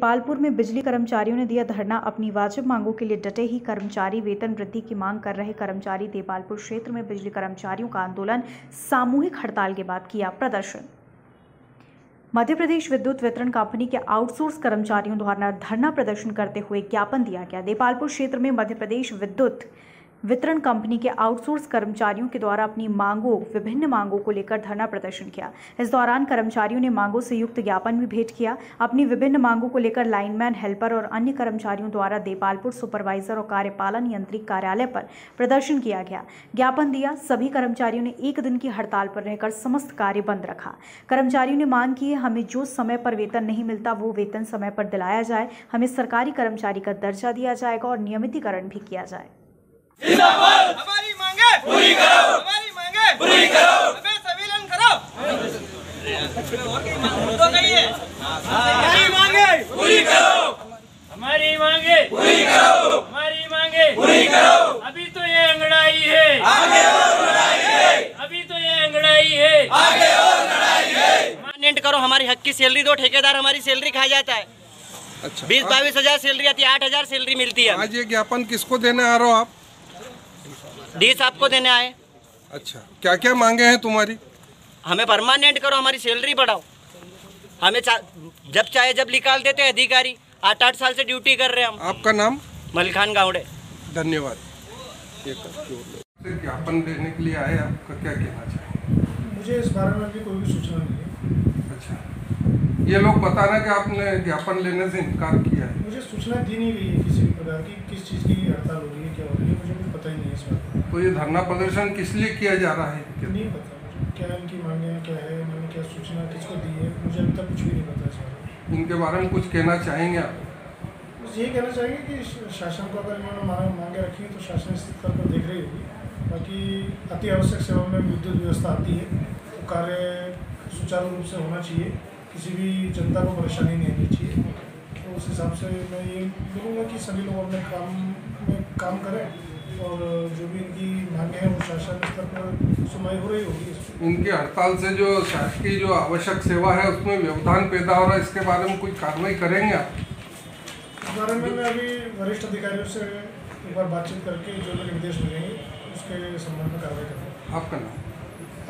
देपालपुर में बिजली कर्मचारियों ने दिया धरना। अपनी वाजिब मांगों के लिए डटे ही कर्मचारी वेतन वृद्धि की मांग कर रहे कर्मचारी। देपालपुर क्षेत्र में बिजली कर्मचारियों का आंदोलन, सामूहिक हड़ताल के बाद किया प्रदर्शन। मध्य प्रदेश विद्युत वितरण कंपनी के आउटसोर्स कर्मचारियों द्वारा धरना प्रदर्शन करते हुए ज्ञापन दिया गया। देपालपुर क्षेत्र में मध्य प्रदेश विद्युत वितरण कंपनी के आउटसोर्स कर्मचारियों के द्वारा अपनी मांगों, विभिन्न मांगों को लेकर धरना प्रदर्शन किया। इस दौरान कर्मचारियों ने मांगों से युक्त ज्ञापन भी भेंट किया। अपनी विभिन्न मांगों को लेकर लाइनमैन, हेल्पर और अन्य कर्मचारियों द्वारा देपालपुर सुपरवाइजर और कार्यपालन यंत्रिक कार्यालय पर प्रदर्शन किया गया। ज्ञापन दिया, सभी कर्मचारियों ने एक दिन की हड़ताल पर रहकर समस्त कार्य बंद रखा। कर्मचारियों ने मांग की, हमें जो समय पर वेतन नहीं मिलता, वो वेतन समय पर दिलाया जाए। हमें सरकारी कर्मचारी का दर्जा दिया जाएगा और नियमितीकरण भी किया जाए। हमारी मांगे। पूरी करो। हमारी मांगे। पूरी करो। हमें करो। तो कहिए। हमारी मांगे। पूरी करो। हमारी मांगे। पूरी करो। हमारी मांगे। पूरी करो। अभी तो ये अंगड़ाई है। आगे और लड़ाई है। अभी तो ये अंगड़ाई है। आगे और लड़ाई है। करो हमारी हक की सैलरी दो। ठेकेदार हमारी सैलरी खा जाता है? अच्छा। बीस बाईस हज़ार सैलरी आती है आठ हज़ार सैलरी मिलती है। आज ये ज्ञापन किसको देने आ रहे हो आप? डीस आपको देने आए। अच्छा क्या क्या मांगे हैं तुम्हारी? हमें परमानेंट करो हमारी सैलरी बढ़ाओ। हमें चा- जब चाहे जब निकाल देते हैं अधिकारी। आठ आठ साल से ड्यूटी कर रहे हैं हम। आपका नाम? मलखान गावड़े। धन्यवाद। ज्ञापन देने के लिए आए आपका क्या कहना चाहिए मुझे इस बारे में अभी कोई भी सूचना नहीं है। अच्छा। ये लोग बता रहे हैं कि आपने ज्ञापन लेने से इनकार किया है। मुझे सूचना दी नहीं गई है किसी भी प्रकार की किस चीज़ की हड़ताल हो रही है क्या हो रही है मुझे कुछ पता ही नहीं है इस बारे तो ये धरना प्रदर्शन किस लिए किया जा रहा है? क्या- नहीं पता क्या इनकी मांगे हैं क्या है इन्होंने क्या सूचना किसको दी है मुझे अभी तक कुछ भी नहीं पता इस बारे इनके बारे में कुछ कहना चाहेंगे आप? बस यही कहना चाहेंगे कि शासन को अगर इन्होंने मांग मांगे रखी है तो शासन इस स्तर पर देख रही होगी। बाकी अति आवश्यक सेवा में विद्युत व्यवस्था आती है तो कार्य सुचारू रूप से होना चाहिए। किसी भी जनता को परेशानी नहीं आनी चाहिए। तो उस हिसाब से मैं ये बोलूँगा कि सभी लोग अपने काम में काम करें और जो भी इनकी मांगे हैं वो शासन स्तर पर सुनवाई हो रही होगी। इनकी हड़ताल से जो शासकीय जो आवश्यक सेवा है उसमें व्यवधान पैदा हो रहा है इसके बारे में कोई कार्रवाई करेंगे आप? इस बारे में मैं अभी वरिष्ठ अधिकारियों से एक बार बातचीत करके जो भी निर्देश मिलेंगे उसके संबंध में कार्रवाई करेंगे। आपका नाम?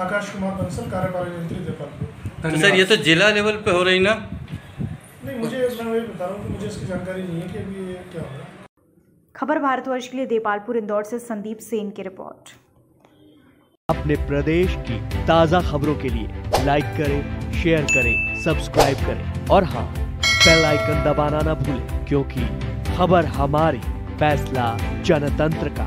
आकाश कुमार बंसल कार्यपालन मंत्री देपालपुर तो सर ये तो जिला लेवल पे हो रही ना? नहीं मुझे मैं वही बता रहा हूँ कि मुझे इसकी जानकारी नहीं है कि अभी ये क्या हो रहा है। खबर भारतवर्ष के लिए देपालपुर इंदौर से संदीप सेन की रिपोर्ट। अपने प्रदेश की ताज़ा खबरों के लिए लाइक करें शेयर करें सब्सक्राइब करें। और हाँ बेल आइकन दबाना ना भूलें क्योंकि खबर हमारी फैसला जनतंत्र का।